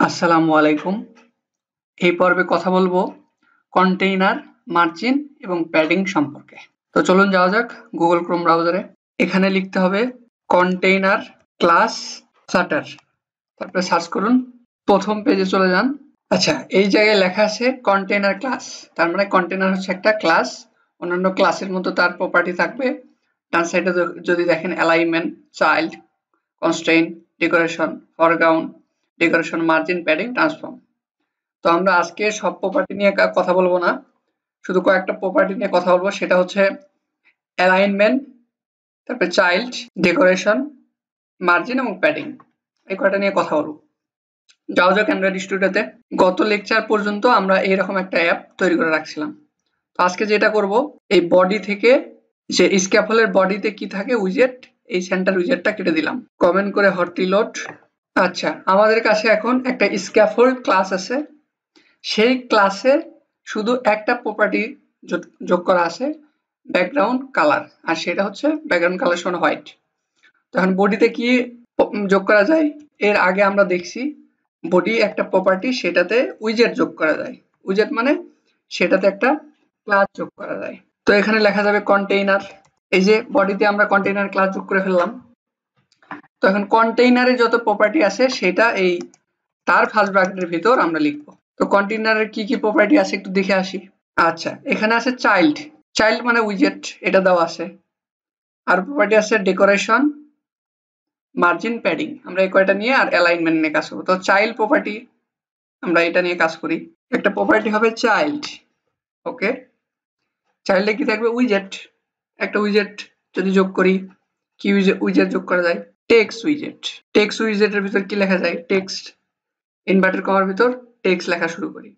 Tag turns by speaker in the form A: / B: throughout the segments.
A: আসসালামু আলাইকুম। এই পর্বে কথা বলব কন্টেইনার, মার্জিন এবং প্যাডিং সম্পর্কে। তো চলুন যাওয়া যাক গুগল ক্রোম ব্রাউজারে। এখানে লিখতে হবে কন্টেইনার ক্লাস শাটার তারপরে সার্চ করুন, প্রথম পেজে চলে যান। আচ্ছা এই জায়গায় লেখা আছে কন্টেইনার ক্লাস। তার মানে কন্টেইনার হচ্ছে একটা ক্লাস। অন্যান্য ক্লাসের মতো তার প্রপার্টি থাকবে। ডান সাইডে যদি দেখেন alignment child constrain decoration foreground decoration, margin, padding, transform. তো আমরা আজকে সব প্রপার্টি নিয়ে কথা বলব না। শুধু কয়েকটা প্রপার্টি নিয়ে কথা বলব। সেটা হচ্ছে অ্যালাইনমেন্ট তারপরে চাইল্ড ডেকোরেশন মার্জিন এবং প্যাডিং এই কয়টা নিয়ে কথা বলব। যাও যাক অ্যান্ড্রয়েড স্টুডিওতে গত লেকচার পর্যন্ত আমরা এইরকম একটা অ্যাপ তৈরি করে রাখছিলাম। তো আজকে যেটা করব, এই বডি থেকে যে স্ক্যাফলের বডিতে কি থাকে উইজেট এই সেন্টার উইজেটটা কেটে দিলাম। কমেন্ট করে হটরিলোড আচ্ছা আমাদের কাছে এখন একটা স্ক্যাফোল্ড ক্লাস আছে। সেই ক্লাসে শুধু একটা প্রপার্টি যোগ করা আছে ব্যাকগ্রাউন্ড কালার আর সেটা হচ্ছে ব্যাকগ্রাউন্ড কালার সমান হোয়াইট তখন বডিতে কি যোগ করা যায়? এর আগে আমরা দেখছি বডি একটা প্রপার্টি সেটাতে উইজেট যোগ করা যায়। উইজেট মানে সেটাতে একটা ক্লাস যোগ করা যায়। তো এখানে লেখা যাবে কন্টেইনার এই যে বডিতে আমরা কন্টেইনার ক্লাস যোগ করে ফেললাম তো এখন কন্টেইনারে যত প্রপার্টি আছে, সেটা এই তার ফার্স্ট ব্র্যাকেটের ভিতর আমরা লিখব। তো কন্টেইনারের কি কি প্রপার্টি আছে একটু দেখে আসি? আচ্ছা এখানে আছে চাইল্ড চাইল্ড মানে উইজেট এটা দেওয়া আছে। আর প্রপার্টি আছে ডেকোরেশন মার্জিন প্যাডিং আমরা এই কয়টা নিয়ে আর অ্যালাইনমেন্ট নিয়ে কাজ করব। তো চাইল্ড প্রপার্টি আমরা এটা নিয়ে কাজ করি। একটা প্রপার্টি হবে চাইল্ড ওকে চাইল্ডে কি থাকবে? উইজেট একটা উইজেট যদি যোগ করি, কি উইজেট যোগ করা যায়? টেক্সট উইজেট টেক্সট উইজেটের ভিতর কি লেখা যায়? টেক্সট ইনভার্টেড কমার ভিতর টেক্সট লেখা শুরু করি।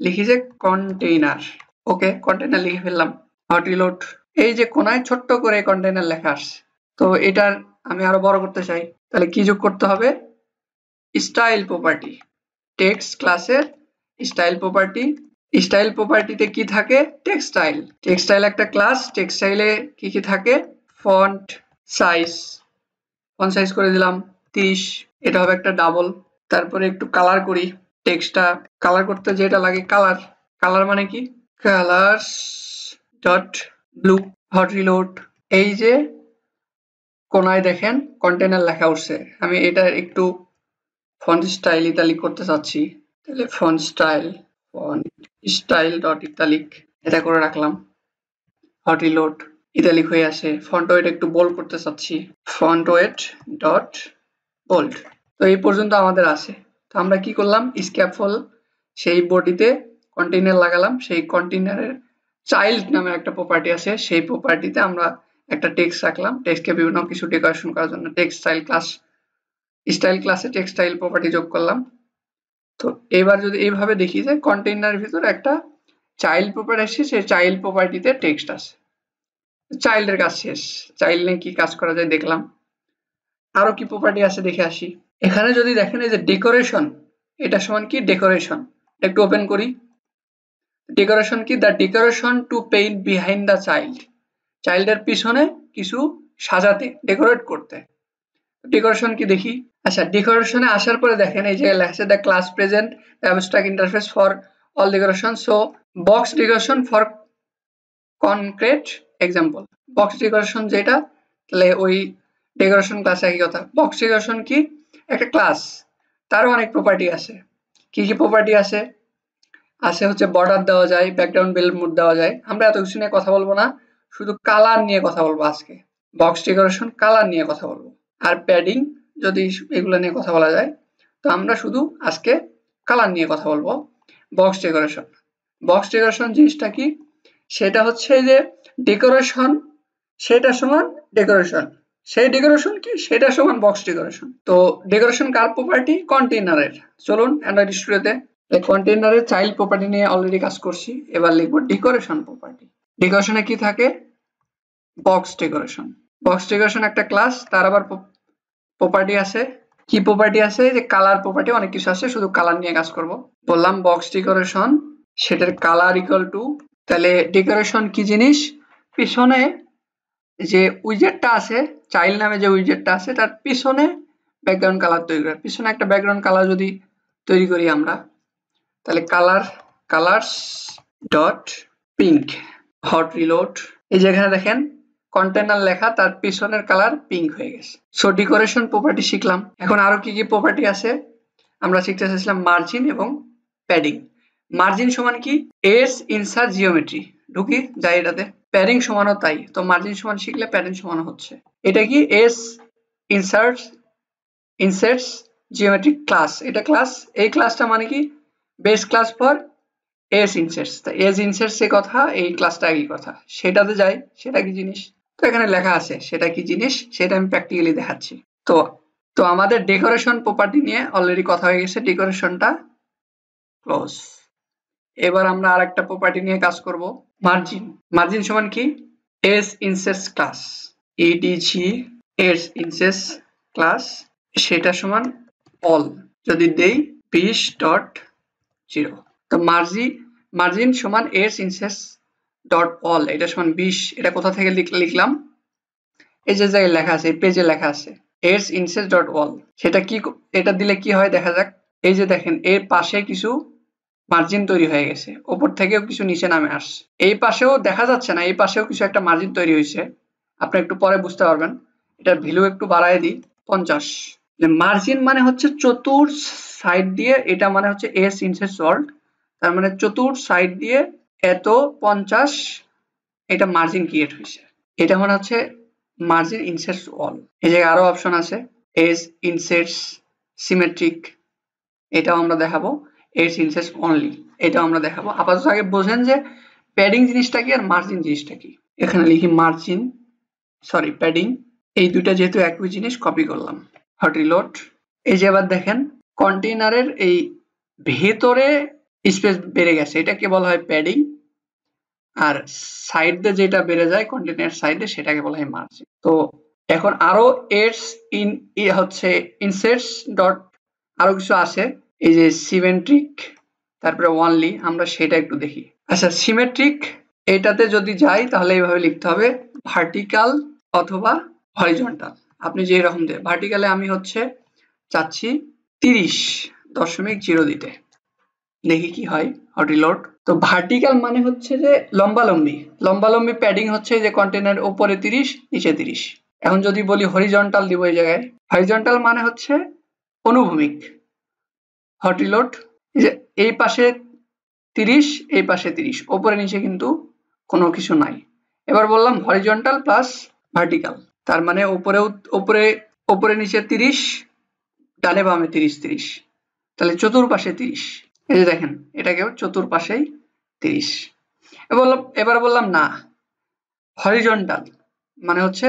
A: লিখি যে কন্টেইনার ওকে কন্টেইনার লিখে ফেললাম। হট রিলোড এই যে কোনায় ছোট্ট করে কন্টেইনার লেখা আসছে। তো এটার আমি আরও বড় করতে চাই। তাহলে কি যোগ করতে হবে? স্টাইল প্রপার্টি টেক্সট ক্লাসের স্টাইল প্রপার্টি স্টাইল প্রপার্টিতে কি থাকে? টেক্সটাইল টেক্সটাইল একটা ক্লাস টেক্সটাইলে কি কি থাকে? ফন্ট সাইজ সাইজ করে দিলাম, তিরিশ, এটা হবে একটা ডাবল তারপরে একটু কালার করি টেক্সটটা কালার করতে যেটা লাগে কালার কালার মানে কি? Colours dot blue hot reload এই যে কোনায় দেখেন কন্টেনার লেখা উঠছে। আমি এটা একটু ফন্ট স্টাইল ইতালিক করতে চাচ্ছি। তাহলে font style font style dot italic এটা করে রাখলাম। হট রিলোড ইতালিক হয়ে আসে। ফন্ট ওয়েট একটু বোল্ড করতে চাচ্ছি। ফন্ট ওয়েট ডট বোল্ড তো এই পর্যন্ত আমাদের আছে। তো আমরা কি করলাম? স্ক্যাপফল সেই বডিতে কন্টেইনার লাগালাম। সেই কন্টেইনারের চাইল্ড নামে একটা প্রপার্টি আছে। সেই প্রপার্টিতে আমরা একটা টেক্সট রাখলাম। টেক্সটকে বিভিন্ন কিছু ডেকোরেশন করার জন্য টেক্সটাইল ক্লাস স্টাইল ক্লাসে টেক্সটাইল প্রপার্টি যোগ করলাম। তো এবার যদি এইভাবে দেখি যে কন্টেইনারের ভিতরে একটা চাইল্ড প্রপার্টি আছে সেই চাইল্ড প্রপার্টিতে টেক্সট আছে। চাইল্ডের কাজ শেষ। চাইল্ড নিয়ে কি কাজ করা যায় দেখলাম। আরও কি প্রপার্টি আছে দেখে আসি। এখানে যদি দেখেন এই যে ডেকোরেশন এটা সমান কি ডেকোরেশন একটু ওপেন করি। ডেকোরেশন কি? The decoration to paint behind the child চাইল্ডের পিছনে কিছু সাজাতে ডেকোরেট করতে। ডেকোরেশন কি দেখি? আচ্ছা ডেকোরেশনে আসার পরে দেখেন, এই যে লেখা the class present abstract interface for all decoration so box decoration for concrete example box decoration যেটা, তাহলে ওই ডেকোরেশন ক্লাস একই কথা। বক্স ডেকোরেশন কি? একটা ক্লাস তারও অনেক প্রপার্টি আছে। কি কি প্রপার্টি আছে? আছে হচ্ছে বর্ডার দেওয়া যায় ব্যাকগ্রাউন্ড বেল মুড দেওয়া যায়। আমরা এত কিছু নিয়ে কথা বলব না, শুধু কালার নিয়ে কথা বলব আজকে। বক্স ডেকোরেশন কালার নিয়ে কথা বলব। আর প্যাডিং যদি এগুলো নিয়ে কথা বলা যায়, তো আমরা শুধু আজকে কালার নিয়ে কথা বলব। বক্স ডেকোরেশন বক্স ডেকোরেশন জিনিসটা কি? সেটা হচ্ছে যে ডেকোরেশন সেটা সমান ডেকোরেশন সেই ডেকোরেশন কি? সেটা সমান বক্স ডেকোরেশন তো ডেকোরেশন কার প্রপার্টি কন্টেইনারের চলুন অ্যান্ড্রয়েড স্টুডিওতে কন্টেইনারের চাইল্ড প্রপার্টি নিয়ে অলরেডি কাজ করছি। এবার লিখব ডেকোরেশন প্রপার্টি ডেকোরেশনে কি থাকে? বক্স ডেকোরেশন বক্স ডেকোরেশন একটা ক্লাস তার আবার প্রপার্টি আছে। কি প্রপার্টি আছে? যে কালার প্রপার্টি অনেক কিছু আছে, শুধু কালার নিয়ে কাজ করব। বললাম বক্স ডেকোরেশন সেটার কালার ইকুয়াল টু তাহলে ডেকোরেশন কি জিনিস? পিছনে যে উইজেটটা আছে চাইল্ড নামে যে উইজেটটা আছে, তার পিছনে ব্যাকগ্রাউন্ড কালার তৈরি করে। পিছনে একটা ব্যাকগ্রাউন্ড কালার যদি তৈরি করি আমরা, তাহলে colour colours dot pink hot reload এই যে এখানে দেখেন কন্টেনার লেখা, তার পিছনের কালার পিঙ্ক হয়ে গেছে। সো ডেকোরেশন প্রপার্টি শিখলাম। এখন আরও কি কি প্রপার্টি আছে? আমরা শিখতে চাইছিলাম মার্জিন এবং প্যাডিং মার্জিন সমান কি? এস ইনসার জিওমেট্রি ঢুকি যাই এটাতে। প্যাডিং সমানও তাই। তো মার্জিন সমান শিখলে প্যাডিং সমান হচ্ছে। এটা কি? S insert inserts geometric class এটা ক্লাস এই ক্লাসটা মানে কি? Base class for S inserts তা এস ইনসার্টস এর কথা, এই ক্লাসটা একই কথা। সেটাতে যাই, সেটা কি জিনিস? তো এখানে লেখা আছে, সেটা কি জিনিস? সেটা আমি প্র্যাকটিক্যালি দেখাচ্ছি। তো তো আমাদের ডেকোরেশন প্রপার্টি নিয়ে অলরেডি কথা হয়ে গেছে ডেকোরেশনটা ক্লোজ এবার আমরা আর একটা প্রপার্টি নিয়ে কাজ করব। মার্জিন মার্জিন সমান কি? S insets class edge S insets class সেটা সমান অল যদি দেই বিশ ডট জিরো তো মার্জি, মার্জিন সমান এস ইনসেস ডট অল এটা সমান বিশ, এটা কোথা থেকে লিখলাম? এই যে জায়গায় লেখা আছে পেজে লেখা আছে এস ইনসেস ডট অল সেটা কি, এটা দিলে কি হয় দেখা যাক? এই যে দেখেন, এর পাশে কিছু মার্জিন তৈরি হয়ে গেছে। ওপর থেকেও কিছু নিচে নামে আসছে। এই পাশেও দেখা যাচ্ছে না, এই পাশেও কিছু একটা মার্জিন তৈরি হয়েছে। আপনি একটু পরে বুঝতে পারবেন। এটার ভ্যালু একটু বাড়ায় দিই, পঞ্চাশ। মার্জিন মানে হচ্ছে চতুর সাইড দিয়ে, এটা মানে হচ্ছে এস ইনসেস সল্ট তার মানে চতুর সাইড দিয়ে এত পঞ্চাশ, এটা মার্জিন ক্রিয়েট হয়েছে। এটা মানে হচ্ছে মার্জিন ইনসেটস অল এই জায়গায় আরও অপশন আছে এস ইনসেটস সিমেট্রিক এটাও আমরা দেখাবো। এস ইনসেটস অনলি এটাও আমরা দেখাবো। আপাতত আগে বোঝেন যে প্যাডিং জিনিসটা কি আর মার্জিন জিনিসটা কি? এখানে লিখি মার্জিন সরি প্যাডিং এই দুইটা যেহেতু একই জিনিস কপি করলাম। হট রিলোড এই যে এবার দেখেন কন্টেইনারের এই ভেতরে স্পেস বেড়ে গেছে। এটাকে বলা হয় প্যাডিং আর সাইড যেটা বেড়ে যায় কন্টেনার সাইডে সেটাকে বলা হয় মার্জিন তো এখন আরও এডস ইন হচ্ছে ইনসেটস ডট আরও কিছু আছে। এই যে সিমেট্রিক তারপরে ওয়ানলি আমরা সেটা একটু দেখি। আচ্ছা সিমেট্রিক এটাতে যদি যাই, তাহলে এইভাবে লিখতে হবে ভার্টিক্যাল অথবা হরিজন্টাল আপনি যে রকম দেয় ভার্টিক্যালে আমি হচ্ছে চাচ্ছি তিরিশ দশমিক জিরো দিতে। দেখি কি হয় হটিলোড তো ভার্টিক্যাল মানে হচ্ছে যে লম্বালম্বি। লম্বালম্বি প্যাডিং হচ্ছে যে কন্টেনার উপরে তিরিশ, নিচে তিরিশ। এখন যদি বলি হরিজন্টাল দিব এই জায়গায়। হরিজন্টাল মানে হচ্ছে অনুভূমিক। হটিলোড যে এই পাশে তিরিশ, এই পাশে তিরিশ, ওপরে নিচে কিন্তু কোনো কিছু নাই। এবার বললাম হরিজন্টাল প্লাস ভার্টিক্যাল তার মানে উপরে উপরে উপরে নিচে তিরিশ, ডানে বামে তিরিশ তিরিশ। তাহলে চতুর্পাশে তিরিশ। এই যে দেখেন, এটাকেও চতুর্পাশেই তিরিশ। বললাম, এবার বললাম না হরিজন্টাল মানে হচ্ছে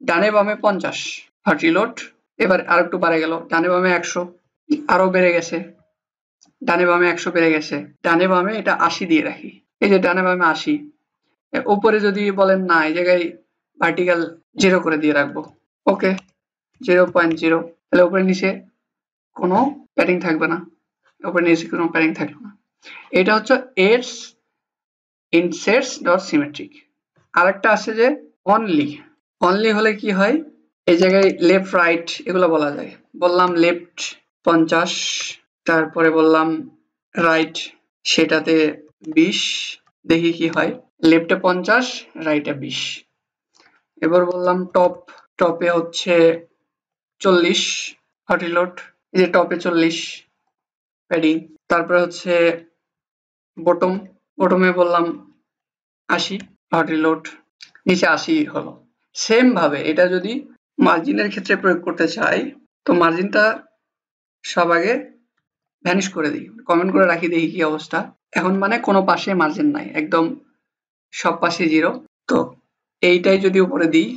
A: ডানে বামে পঞ্চাশ ভার্টিলোড এবার আর একটু বাড়ে গেল, ডানে বামে একশো। আরও বেড়ে গেছে। ডানে বামে একশো বেড়ে গেছে। ডানে বামে এটা আশি দিয়ে রাখি। এই যে ডানে বামে আশি উপরে যদি বলেন না, এই জায়গায় ভার্টিক্যাল জিরো করে দিয়ে রাখব। ওকে জিরো পয়েন্ট জিরো তাহলে উপরে নিচে কোনো প্যাডিং থাকবে না। উপরে নিচে কোনো প্যাডিং থাকবে না। এটা হচ্ছে এডস ইনসেটস ডট সিমেট্রিক। আরেকটা আছে যে অনলি অনলি হলে কি হয়? এই জায়গায় লেফট রাইট এগুলো বলা যায়। বললাম লেফট পঞ্চাশ, তারপরে বললাম রাইট সেটাতে বিশ, দেখি কি হয়। লেফটে পঞ্চাশ রাইটে বিশ। এবার বললাম টপ টপে হচ্ছে চল্লিশ হটিলোড এই যে টপে চল্লিশ প্যাডিং তারপরে হচ্ছে বটম বটমে বললাম আশি হটিলোড নিচে আশি হলো। সেম ভাবে, এটা যদি মার্জিনের ক্ষেত্রে প্রয়োগ করতে চাই, তো মার্জিনটা সব আগে ভ্যানিশ করে দিই। কমেন্ট করে রাখি দেখি কি অবস্থা। এখন মানে কোনো পাশে মার্জিন নাই, একদম সব পাশে জিরো তো এইটাই যদি উপরে দিই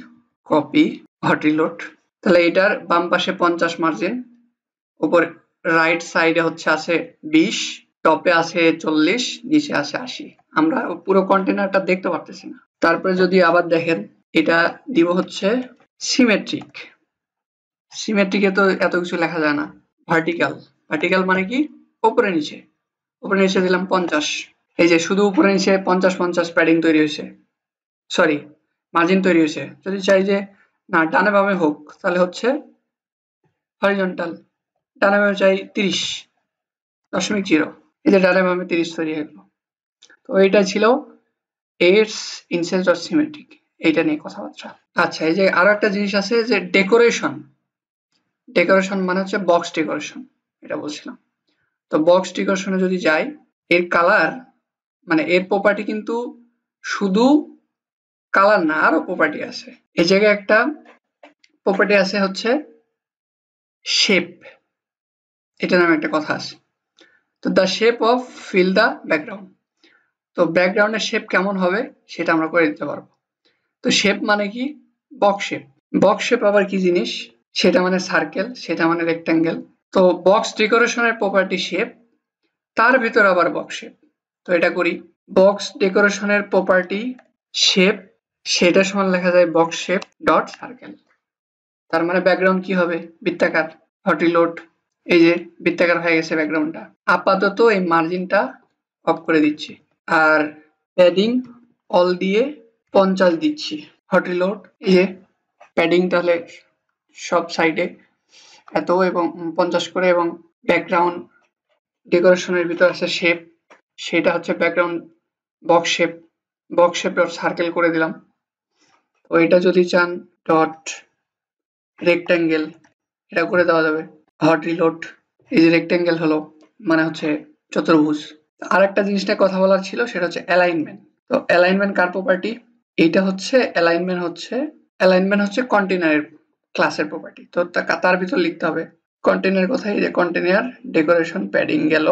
A: কপি হটিলোড তাহলে এটার বাম পাশে পঞ্চাশ মার্জিন উপর রাইট সাইডে হচ্ছে আছে বিশ টপে আছে চল্লিশ, নিচে আছে আশি। আমরা পুরো কন্টেনারটা দেখতে পারতেছি না। তারপরে যদি আবার দেখেন, এটা দিব হচ্ছে সিমেট্রিক সিমেট্রিকে তো এত কিছু লেখা যায় না। ভার্টিক্যাল ভার্টিক্যাল মানে কি? উপরে নিচে। উপরে নিচে দিলাম পঞ্চাশ। এই যে শুধু উপরে নিচে পঞ্চাশ পঞ্চাশ প্যাডিং তৈরি হয়েছে। সরি মার্জিন তৈরি হয়েছে। যদি চাই যে, না, ডানে বামে হোক, তাহলে হচ্ছে হরিজন্টাল ডানে বামে চাই তিরিশ, দশমিক জিরো এই যে ডাটা ভাবে তিরিশ তৈরি হয়ে গেল তো এটা ছিল এডস ইনসেন্স অফ সিমেট্রিক এইটা নিয়ে কথাবার্তা। আচ্ছা এই যে আরও একটা জিনিস আছে যে ডেকোরেশন ডেকোরেশন মানে হচ্ছে বক্স ডেকোরেশন এটা বলছিলাম। তো বক্স ডেকোরেশনে যদি যাই, এর কালার মানে এর প্রপার্টি কিন্তু শুধু কালার না, আরও প্রপার্টি আছে। এই জায়গায় একটা প্রপার্টি আছে হচ্ছে শেপ এটা নামে একটা কথা আছে। তো the shape of fill the background তো ব্যাকগ্রাউন্ডের শেপ কেমন হবে সেটা আমরা করে দিতে পারব। তো শেপ মানে কি? বক্স শেপ বক্স শেপ আবার কি জিনিস? সেটা মানে সার্কেল সেটা মানে রেক্ট্যাঙ্গেল তো বক্স ডেকোরেশনের প্রপার্টি শেপ তার ভিতর আবার বক্স শেপ তো এটা করি বক্স ডেকোরেশনের প্রপার্টি শেপ সেটা সমান লেখা যায় বক্স শেপ ডট সার্কেল তার মানে ব্যাকগ্রাউন্ড কি হবে? বৃত্তাকার হটি হটিলোড এই যে বৃত্তাকার হয়ে গেছে ব্যাকগ্রাউন্ডটা আপাতত এই মার্জিনটা অফ করে দিচ্ছি। আর প্যাডিং অল দিয়ে পঞ্চাশ দিচ্ছি। হটিলোড এই যে প্যাডিং তাহলে সব সাইডে এত এবং পঞ্চাশ করে এবং ব্যাকগ্রাউন্ড ডেকোরেশনের ভিতর আছে শেপ সেটা হচ্ছে background box shape box shape dot circle করে দিলাম। তো এটা যদি চান ডট রেক্ট্যাঙ্গেল এটা করে দেওয়া যাবে। হট রিলোড এই যে রেক্ট্যাঙ্গেল হলো মানে হচ্ছে চতুর্ভুজ। আর একটা জিনিসটা কথা বলার ছিল, সেটা হচ্ছে অ্যালাইনমেন্ট তো অ্যালাইনমেন্ট কার প্রপার্টি এইটা হচ্ছে অ্যালাইনমেন্ট হচ্ছে অ্যালাইনমেন্ট হচ্ছে কন্টেনারের ক্লাসের প্রপার্টি তো তার ভিতর লিখতে হবে। কন্টেনার কোথায়? এই যে কন্টেনার ডেকোরেশন প্যাডিং গেল।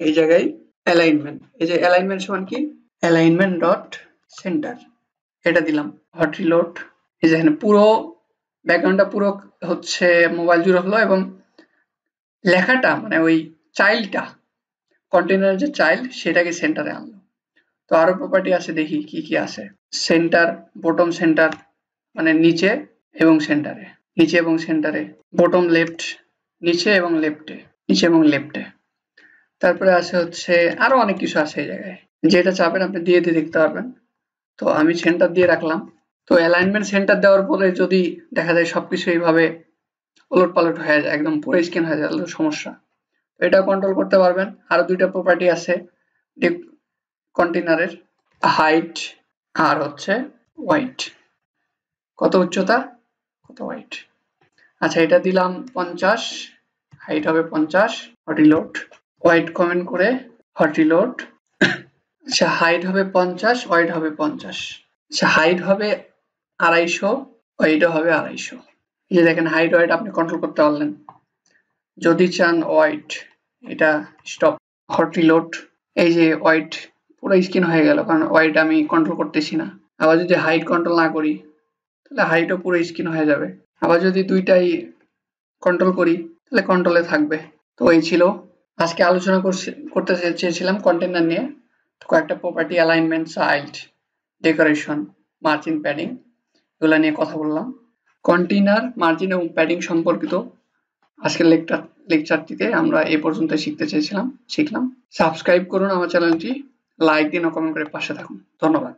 A: এই জায়গায় অ্যালাইনমেন্ট এই যে অ্যালাইনমেন্ট সমান কি? অ্যালাইনমেন্ট ডট সেন্টার এটা দিলাম। হট রিলোড এই যে এখানে পুরো ব্যাকগ্রাউন্ডটা পুরো হচ্ছে মোবাইল জুড়ে হলো এবং লেখাটা মানে ওই চাইল্ডটা কন্টেনারের যে চাইল্ড সেটাকে সেন্টারে আনলো। তো আরও প্রপার্টি আছে দেখি কি কি আছে। সেন্টার বটম সেন্টার মানে নিচে এবং সেন্টারে, নিচে এবং সেন্টারে বটম লেফট নিচে এবং লেফটে নিচে এবং লেফটে তারপরে আছে হচ্ছে আরও অনেক কিছু আছে এই জায়গায়। যেটা চাপেন আপনি দিয়ে দিয়ে দেখতে পারবেন। তো আমি সেন্টার দিয়ে রাখলাম। তো অ্যালাইনমেন্ট সেন্টার দেওয়ার পরে যদি দেখা যায় সবকিছু এইভাবে ওলট পালট হয়ে যায়, একদম পুরো স্ক্যান হয়ে যায় সমস্যা। এটা কন্ট্রোল করতে পারবেন। আরও দুইটা প্রপার্টি আছে কন্টেনারের হাইট আর হচ্ছে হোয়াইট কত উচ্চতা? হোয়াইট আচ্ছা এটা দিলাম পঞ্চাশ হাইট হবে পঞ্চাশ হটিলোড হোয়াইট কমেন্ট করে হটিলোড আচ্ছা হাইট হবে পঞ্চাশ হোয়াইট হবে পঞ্চাশ। আচ্ছা হাইট হবে আড়াইশো ওয়াইটও হবে আড়াইশো। এই যে দেখেন হাইট ওয়াইট আপনি কন্ট্রোল করতে পারলেন। যদি চান ওয়াইট এটা স্টপ হট রিলোড এই যে ওয়াইট পুরো স্ক্রিন হয়ে গেল, কারণ ওয়াইট আমি কন্ট্রোল করতেছি না। আবার যদি হাইট কন্ট্রোল না করি তাহলে হাইটও পুরো স্ক্রিন হয়ে যাবে। আবার যদি দুইটাই কন্ট্রোল করি, তাহলে কন্ট্রোলে থাকবে। তো এই ছিল। আজকে আলোচনা করতে চেয়েছিলাম কন্টেনার নিয়ে। কয়েকটা property alignment child decoration margin padding এগুলো নিয়ে কথা বললাম। কন্টেনার মার্জিন এবং প্যাডিং সম্পর্কিত আজকের লেকচার লেকচারটিতে আমরা এ পর্যন্ত শিখতে চেয়েছিলাম, শিখলাম। সাবস্ক্রাইব করুন আমার চ্যানেলটি লাইক দিন ও কমেন্ট করে পাশে থাকুন। ধন্যবাদ।